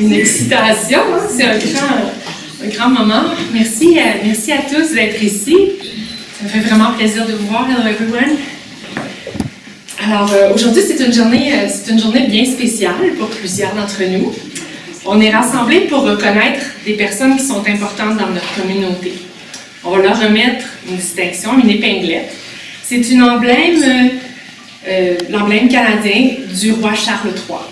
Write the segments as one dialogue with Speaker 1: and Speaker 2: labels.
Speaker 1: une excitation. Hein. C'est un grand, moment. Merci à, euh, merci à tous d'être ici. Ça me fait vraiment plaisir de vous voir. Hello everyone. Alors euh, aujourd'hui, c'est une, journée, euh, c'est une journée bien spéciale pour plusieurs d'entre nous. On est rassemblés pour reconnaître des personnes qui sont importantes dans notre communauté. On va leur remettre une distinction, une épinglette. C'est une emblème, l'emblème canadien du roi Charles III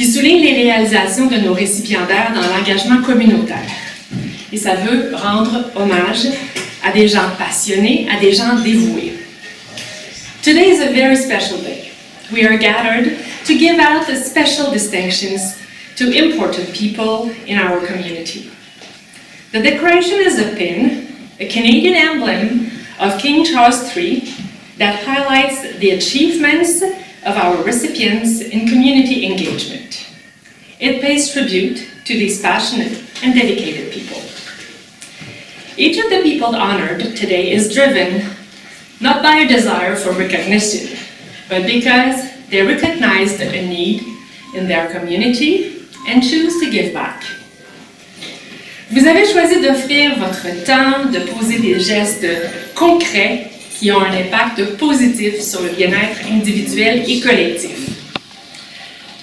Speaker 1: qui souligne les réalisations de nos récipiendaires dans l'engagement communautaire. Et ça veut rendre hommage à des gens passionnés, à des gens dévoués. Today is a very special day. We are gathered to give out the special distinctions to important people in our community. The decoration is a pin, a Canadian emblem of King Charles III that highlights the achievements of our recipients in community engagement. It pays tribute to these passionate and dedicated people. Each of the people honored today is driven not by a desire for recognition, but because they recognize a need in their community and choose to give back. Vous avez choisi d'offrir votre temps, de poser des gestes concrets qui ont un impact positif sur le bien-être individuel et collectif.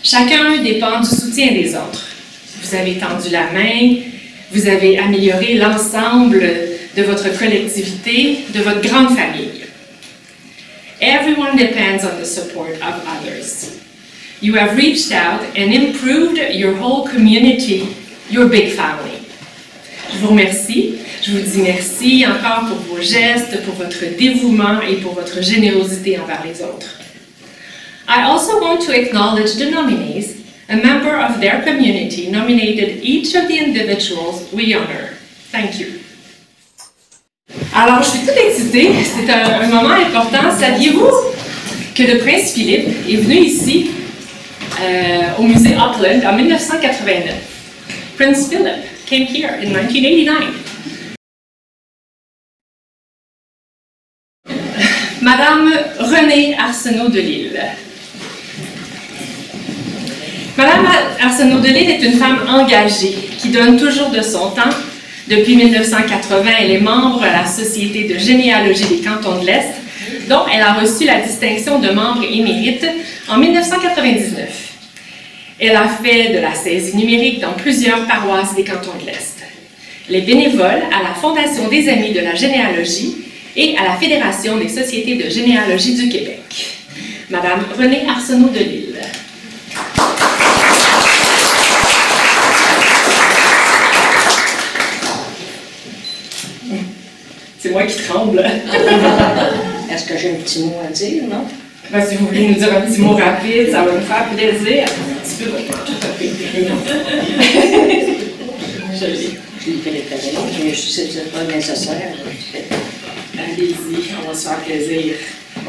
Speaker 1: Chacun dépend du soutien des autres. Vous avez tendu la main, vous avez amélioré l'ensemble de votre collectivité, de votre grande famille. Everyone depends on the support of others. You have reached out and improved your whole community, your big family. Je vous remercie. Je vous dis merci encore pour vos gestes, pour votre dévouement et pour votre générosité envers les autres. I also want to acknowledge the nominees. A member of their community nominated each of the individuals we honor. Thank you. Alors, je suis toute excitée. C'est un, moment important. Saviez-vous que le prince Philippe est venu ici euh, au musée Auckland en 1989? Prince Philip came here in 1989. arsenault lille Madame arsenault Lille est une femme engagée qui donne toujours de son temps. Depuis 1980, elle est membre de la Société de généalogie des cantons de l'Est, dont elle a reçu la distinction de membre émérite en 1999. Elle a fait de la saisie numérique dans plusieurs paroisses des cantons de l'Est. Les bénévoles à la Fondation des Amis de la généalogie et à la Fédération des sociétés de généalogie du Québec. Madame Renée Arsenault de Lille. C'est moi qui tremble.
Speaker 2: Est-ce que j'ai un petit mot à dire, non?
Speaker 1: Ben, si vous voulez nous dire un petit mot rapide, ça va nous faire plaisir. Un petit peu de... Je l'ai
Speaker 2: fait les je me suis dit que c'est pas nécessaire.
Speaker 1: Allez-y, on va se faire plaisir.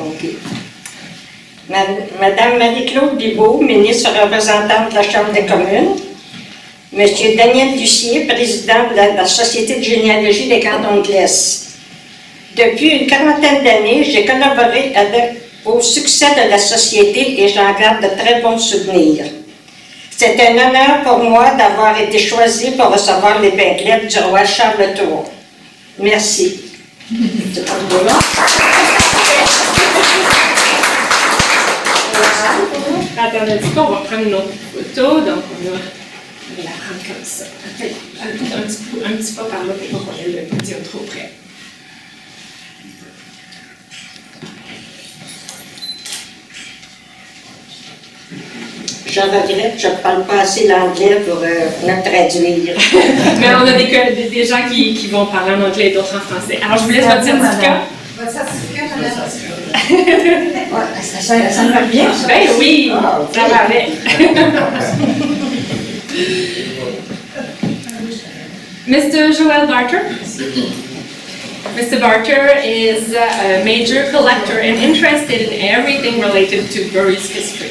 Speaker 2: OK. Madame Marie-Claude Bibeau, ministre représentante de la Chambre des communes. Monsieur Daniel Lucier, président de la, Société de généalogie des cantons de Depuis une quarantaine d'années, j'ai collaboré avec, au succès de la société et j'en garde de très bons souvenirs. C'est un honneur pour moi d'avoir été choisi pour recevoir les pinclettes du roi Charles III. Merci
Speaker 1: on va prendre notre photo. Donc, on va la prendre comme ça. Un petit, peu, par là pour pas qu'on ait le petit trop près.
Speaker 2: je regrette, je ne parle pas assez l'anglais pour la euh, traduire.
Speaker 1: Mais on a des, gens qui, vont parler en anglais et d'autres en français. Alors, je vous laisse votre certificat.
Speaker 3: Votre certificat,
Speaker 2: ça, ça, ça me bien,
Speaker 1: Ben
Speaker 2: ah, oui,
Speaker 1: ça va bien. Mr. Joel Barter? Mr. Barter is a major collector and interested in everything related to la history.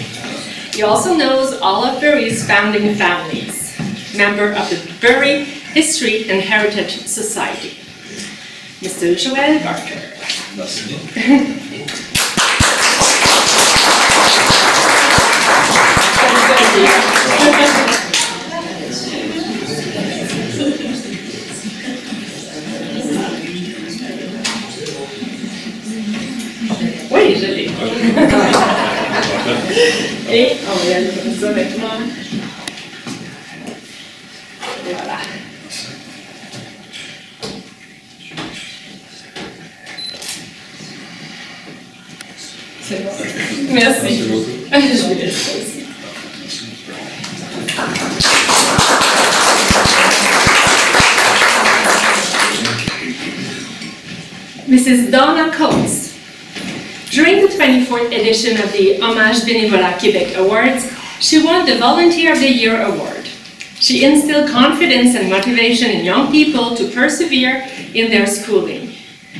Speaker 1: He also knows all of Bury's founding families, member of the Bury History and Heritage Society. Mr. Joel Barker. edition of the Hommage Bénévolat Québec Awards, she won the Volunteer of the Year Award. She instilled confidence and motivation in young people to persevere in their schooling.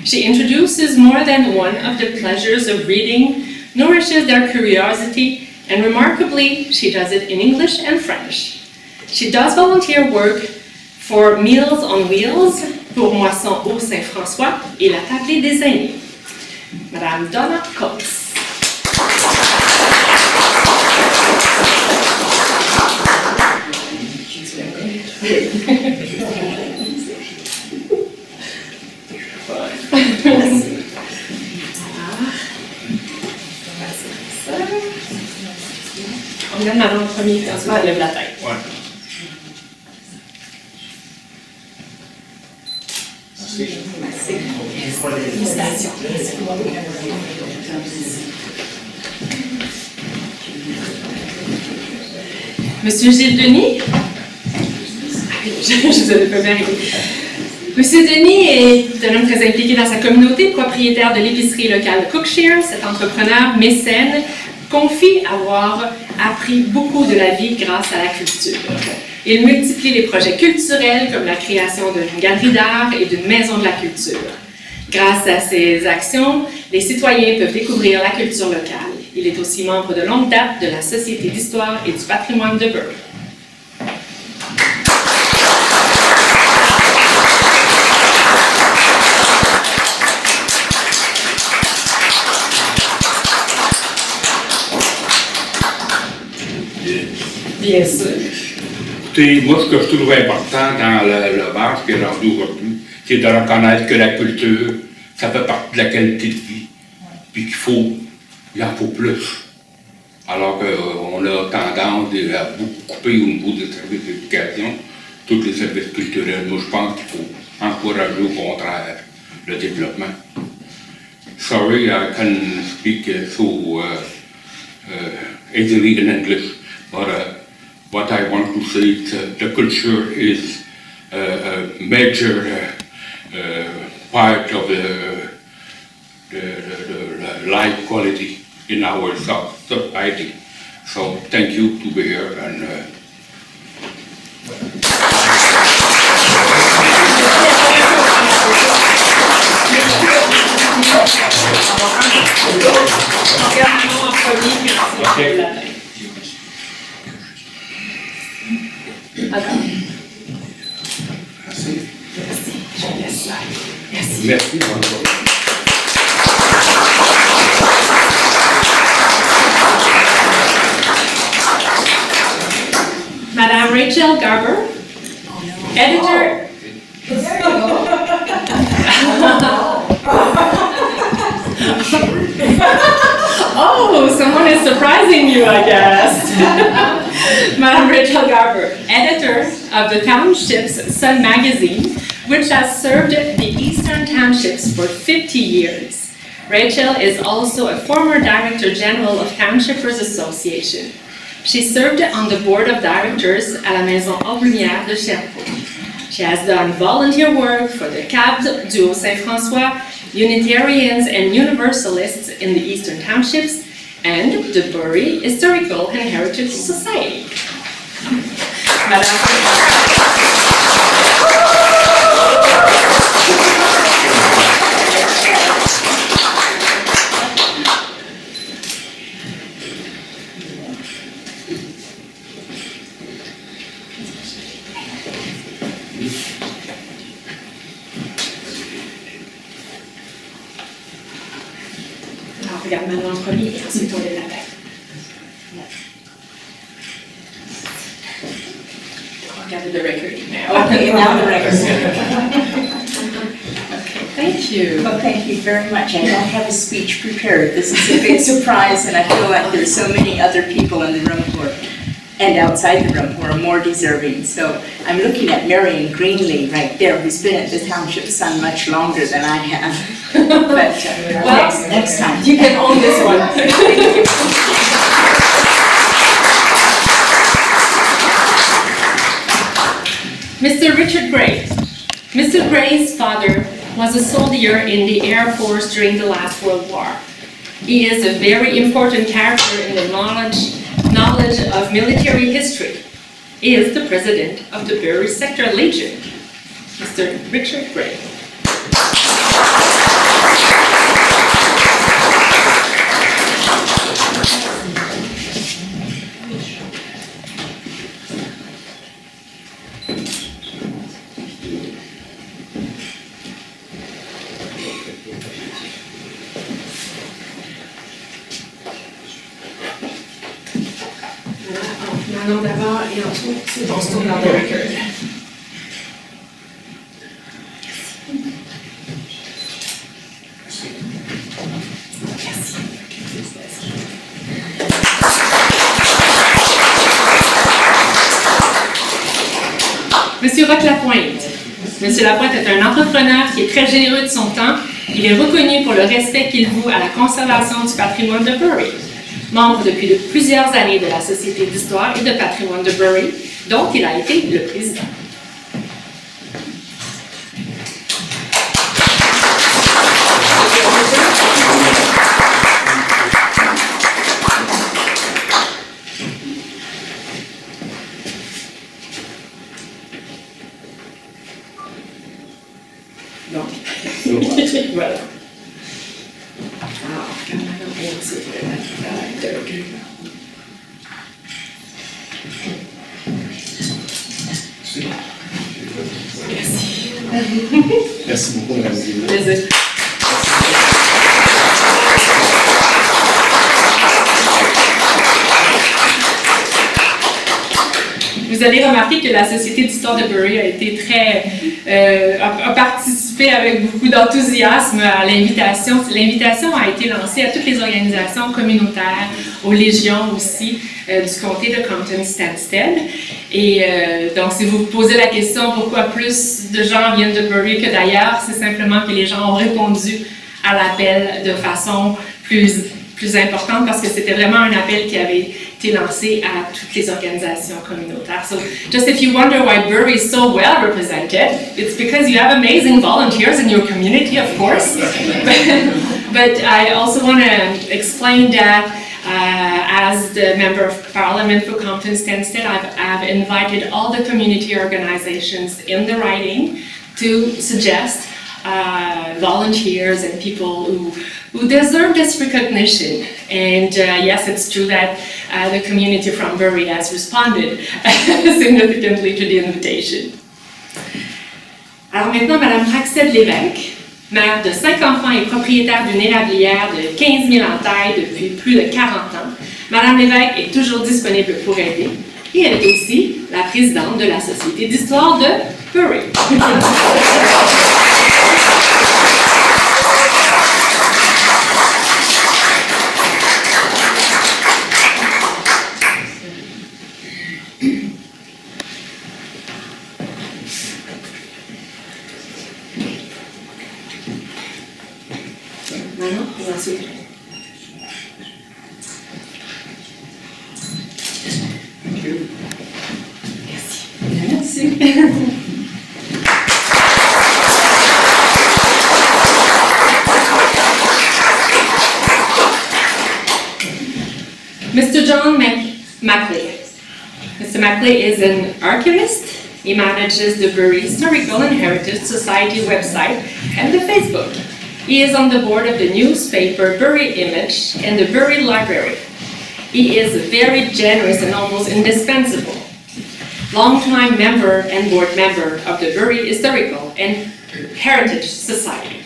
Speaker 1: She introduces more than one of the pleasures of reading, nourishes their curiosity, and remarkably, she does it in English and French. She does volunteer work for Meals on Wheels, pour Moisson au Saint-François et la Table des Aînés. Madame Donna Cox. Regarde maintenant le premier, puis lève la tête.
Speaker 4: Ouais. Merci.
Speaker 1: Monsieur Gilles Denis? je ne avais pas bien Monsieur Denis est un homme très impliqué dans sa communauté, propriétaire de l'épicerie locale Cookshare. Cet entrepreneur mécène confie avoir appris beaucoup de la vie grâce à la culture. Il multiplie les projets culturels comme la création d'une galerie d'art et d'une maison de la culture. Grâce à ses actions, les citoyens peuvent découvrir la culture locale. Il est aussi membre de longue date de la Société d'histoire et du patrimoine de Burke. Bien sûr.
Speaker 4: Écoutez, moi, ce que je trouve important dans le, le ce qui est rendu aujourd'hui, c'est de reconnaître que la culture, ça fait partie de la qualité de vie. Puis qu'il faut, il en faut plus. Alors qu'on euh, a tendance à beaucoup couper au niveau des services d'éducation, tous les services culturels. Moi, je pense qu'il faut encourager au contraire le développement. Sorry, I can speak uh, so uh, uh, easily in English, what I want to say is the culture is uh, a major uh, uh, part of the, the, the, the life quality in our society. So thank you to be here and
Speaker 1: Sun magazine, which has served the Eastern Townships for 50 years. Rachel is also a former Director General of Townships Association. She served on the board of directors at la Maison Aubrunière de Cherbourg. She has done volunteer work for the CABD, du Saint-François, Unitarians and Universalists in the Eastern Townships, and the Bury Historical and Heritage Society. Madame to go that Gather the record now.
Speaker 2: Okay, now the record.
Speaker 1: thank you.
Speaker 5: Well, thank you very much. I don't have a speech prepared. This is a big surprise, and I feel like there's so many other people in the room who are and outside the room who are more deserving. So I'm looking at Marion Greenlee right there, who's been at the Township Sun much longer than I have. but uh,
Speaker 1: well,
Speaker 5: next, next time.
Speaker 1: You can own this one. Mr. Richard Gray. Mr. Gray's father was a soldier in the Air Force during the last World War. He is a very important character in the knowledge knowledge of military history is the president of the Bury Sector Legion, Mr. Richard Gray. entrepreneur qui est très généreux de son temps. Il est reconnu pour le respect qu'il voue à la conservation du patrimoine de Bury. Membre depuis de plusieurs années de la Société d'histoire et de patrimoine de Bury, dont il a été le président. vous allez remarquer que la Société d'histoire de Bury a été très. Euh, participé avec beaucoup d'enthousiasme à l'invitation. L'invitation a été lancée à toutes les organisations communautaires, aux légions aussi, euh, du comté de Compton-Stanstead. Et euh, donc, si vous vous posez la question pourquoi plus de gens viennent de Bury que d'ailleurs, c'est simplement que les gens ont répondu à l'appel de façon plus plus importante parce que c'était vraiment un appel qui avait été lancé à toutes les organisations communautaires. So just if you wonder why Burry is so well represented, it's because you have amazing volunteers in your community, of course. but, but I also want to explain that uh, as the Member of Parliament for Compton-Stanstead, I've, I've invited all the community organizations in the writing to suggest uh, volunteers and people who who deserve this recognition. And uh, yes, it's true that uh, the community from Bury has responded significantly to the invitation. Alors maintenant, Madame Raxette Lévesque, mère de cinq enfants et propriétaire d'une érablière de 15 000 en taille depuis plus de 40 ans, Madame Lévesque est toujours disponible pour aider et elle est aussi la présidente de la Société d'histoire de Bury. mano y así Mr. John Mackley. Mr. Mackley is an archivist. He manages the Bury Historical and Heritage Society website and the Facebook. He is on the board of the newspaper Bury Image and the Bury Library. He is very generous and almost indispensable. Longtime member and board member of the Bury Historical and Heritage Society.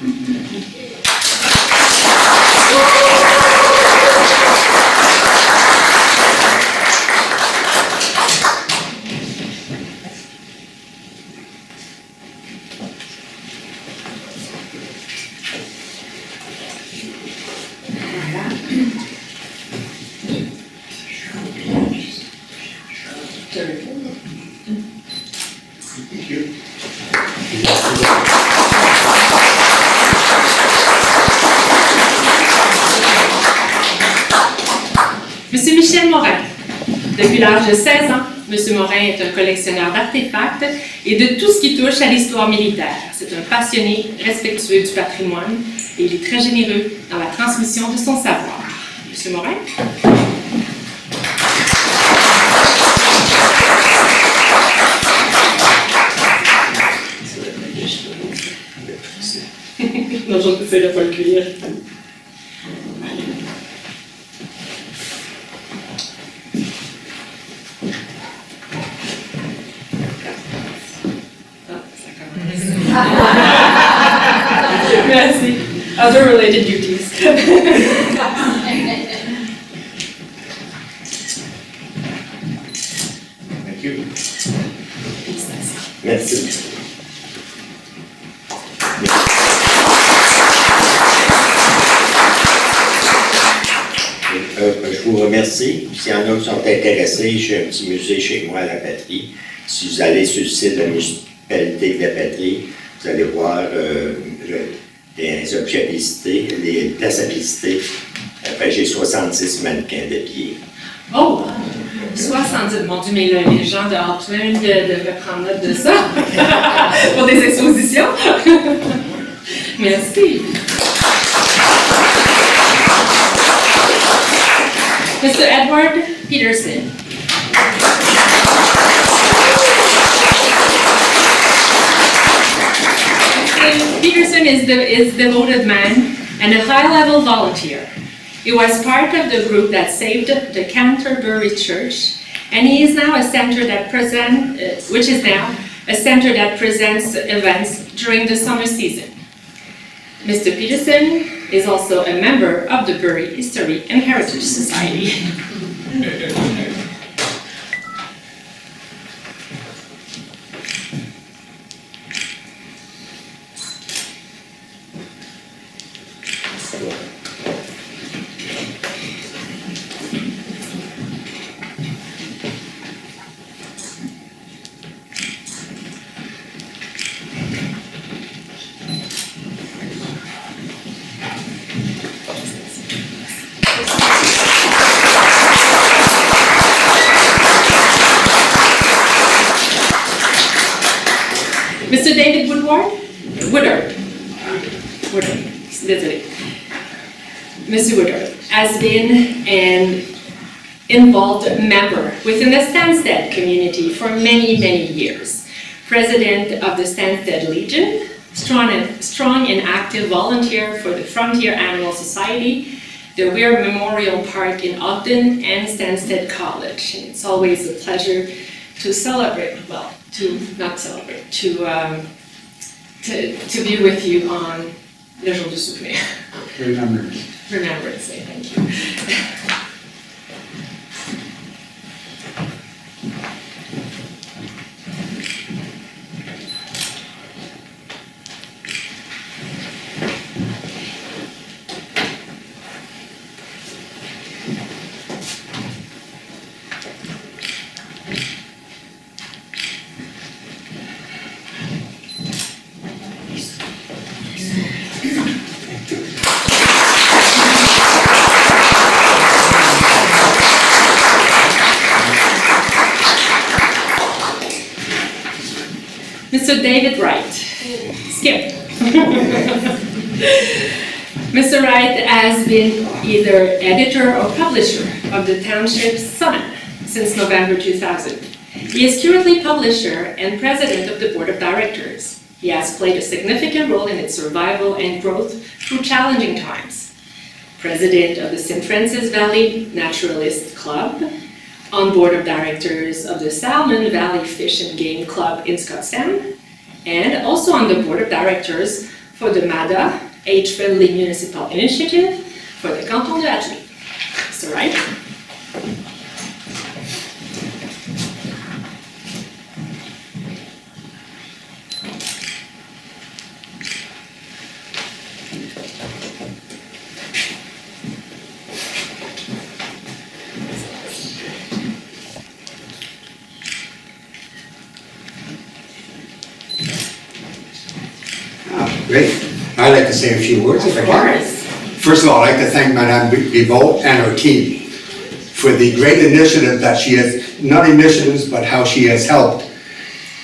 Speaker 1: de 16 ans, M. Morin est un collectionneur d'artefacts et de tout ce qui touche à l'histoire militaire. C'est un passionné, respectueux du patrimoine et il est très généreux dans la transmission de son savoir. M. Morin. non, je ne pas duties.
Speaker 6: Merci. Euh, euh, je vous remercie. Si y en a qui sont intéressés, j'ai un petit musée chez moi à la patrie. Si vous allez sur le site de la municipalité de la patrie, vous allez voir euh, les occupabilités, les Après, j'ai 66 mannequins de pied.
Speaker 1: Oh! 70, mon Dieu, mais les gens de Portland devraient prendre note de ça pour des expositions. Merci. Mr. Edward Peterson. Peterson is, the, is devoted man and a high-level volunteer. He was part of the group that saved the Canterbury Church, and he is now a center that present, uh, which is now a center that presents events during the summer season. Mr. Peterson is also a member of the Bury History and Heritage Society. and involved member within the Stansted community for many, many years. President of the Stansted Legion, strong and, strong and active volunteer for the Frontier Animal Society, the Weir Memorial Park in Ogden, and Stansted College. And it's always a pleasure to celebrate, well, to not celebrate, to, um, to, to be with you on Le Jour du Souvenir.
Speaker 4: Great memories remember
Speaker 1: to say thank you. So David Wright. Skip. Mr. Wright has been either editor or publisher of the Township Sun since November 2000. He is currently publisher and president of the board of directors. He has played a significant role in its survival and growth through challenging times. President of the St. Francis Valley Naturalist Club, on board of directors of the Salmon Valley Fish and Game Club in Scottsdale and also on the board of directors for the MADA, age-friendly municipal initiative for the Canton de
Speaker 7: Is that right? say a few words if I can. First of all, I'd like to thank Madame Bivot and her team for the great initiative that she has, not initiatives, but how she has helped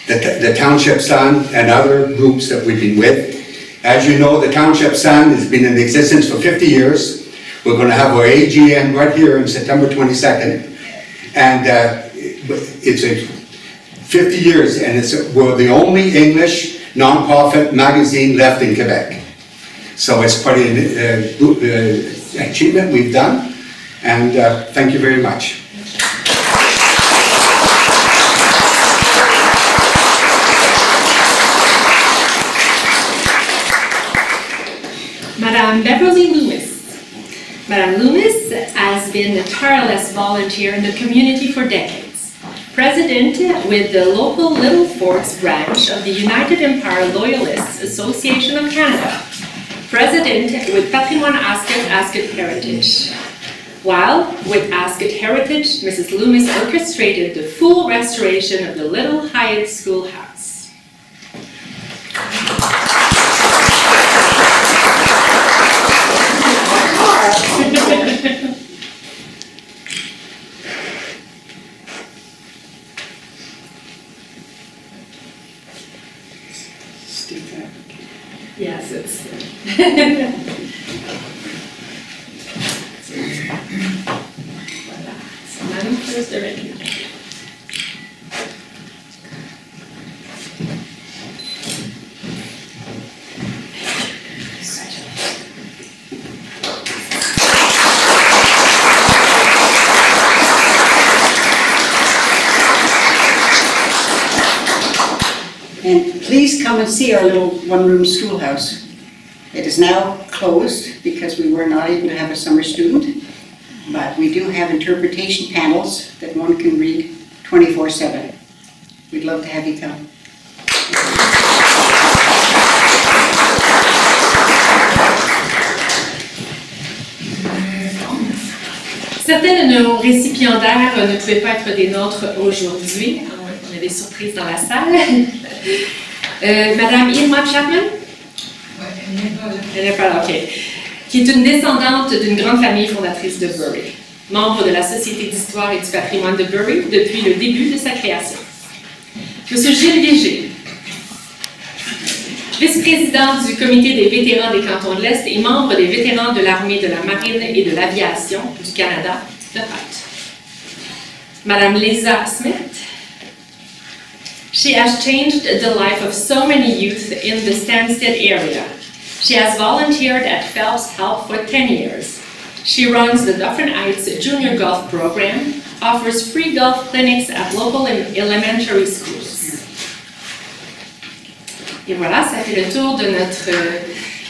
Speaker 7: the, the Township Sun and other groups that we've been with. As you know, the Township Sun has been in existence for 50 years. We're going to have our AGM right here on September 22nd. And uh, it's a 50 years, and it's, we're the only English nonprofit magazine left in Quebec. So it's quite a good achievement we've done, and uh, thank you very much.
Speaker 1: Madame Beverly Loomis. Madame Loomis has been a tireless volunteer in the community for decades. President with the local Little Forks branch of the United Empire Loyalists Association of Canada president with Patrimoine Ascot Ascot Heritage. While with Ascot Heritage, Mrs. Loomis orchestrated the full restoration of the Little Hyatt Schoolhouse.
Speaker 3: come and see our little one-room schoolhouse. It is now closed because we were not able to have a summer student, but we do have interpretation panels that one can read 24-7. We'd love to have you come.
Speaker 1: Certains de nos récipiendaires ne pouvaient pas être des nôtres aujourd'hui. On avait des surprises dans la salle. Euh, Madame Irma Chapman? Qui est une descendante d'une grande famille fondatrice de Bury, membre de la Société d'histoire et du patrimoine de Bury depuis le début de sa création. Monsieur Gilles Léger, vice-président du comité des vétérans des cantons de l'Est et membre des vétérans de l'armée, de la marine et de l'aviation du Canada de Madame Lisa Smith, She has changed the life of so many youth in the Stansted area. She has volunteered at Phelps Help for 10 years. She runs the Dufferin Heights Junior Golf Program, offers free golf clinics at local elementary schools. Et voilà, ça fait le tour de, notre,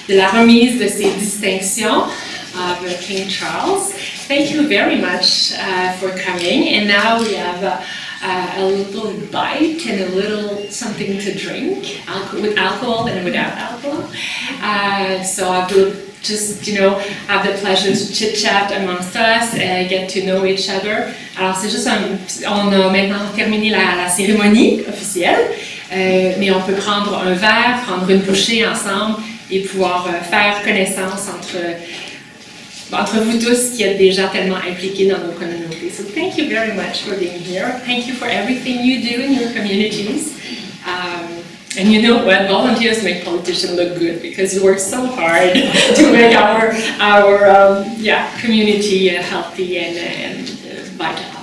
Speaker 1: de la remise de ces distinctions of King Charles. Thank you very much uh, for coming. And now we have... Uh, uh, a little bite and a little something to drink with alcohol and without alcohol. Uh, so I will just, you know, have the pleasure to chit chat amongst us, uh, get to know each other. Alors c'est juste, un, on a maintenant terminé la, la cérémonie officielle, euh, mais on peut prendre un verre, prendre une bouchée ensemble et pouvoir euh, faire connaissance entre vous tous qui êtes déjà tellement impliqués dans nos communautés. So thank you very much for being here. Thank you for everything you do in your communities. Um, and you know what? Volunteers make politicians look good because you work so hard to make our our um, yeah community uh, healthy and, and uh, vital.